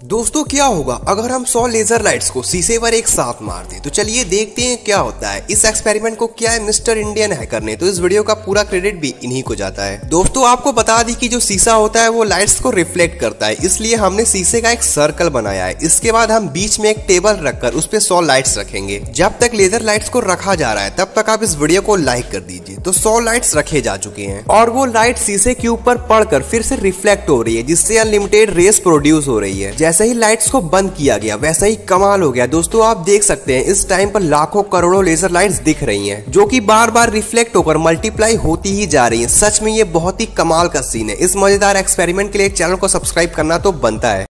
दोस्तों, क्या होगा? अगर हम 100 लेजर लाइट्स को शीशे पर एक साथ मार दें तो चलिए देखते हैं क्या होता है। इस एक्सपेरिमेंट को क्या है? मिस्टर इंडियन हैकर ने। तो इस वीडियो का पूरा क्रेडिट भी इन्हीं को जाता है। दोस्तों, आपको बता दी कि जो शीशा होता है, वो लाइट्स को रिफ्लेक्ट करता है। इसलिए हमने शीशे का एक सर्कल बनाया है। इसके बाद हम बीच में एक टेबल रखकर उस पर सौ लाइट्स रखेंगे। जब तक लेजर लाइट्स को रखा जा रहा है, तब तक आप इस वीडियो को लाइक कर दीजिए। तो सौ लाइट्स रखे जा चुके हैं और वो लाइट शीशे के ऊपर पड़कर फिर से रिफ्लेक्ट हो रही है, जिससे अनलिमिटेड रेस प्रोड्यूस हो रही है। जैसे ही लाइट्स को बंद किया गया, वैसा ही कमाल हो गया। दोस्तों, आप देख सकते हैं, इस टाइम पर लाखों करोड़ों लेजर लाइट्स दिख रही हैं, जो कि बार बार रिफ्लेक्ट होकर मल्टीप्लाई होती ही जा रही हैं। सच में ये बहुत ही कमाल का सीन है। इस मज़ेदार एक्सपेरिमेंट के लिए चैनल को सब्सक्राइब करना तो बनता है।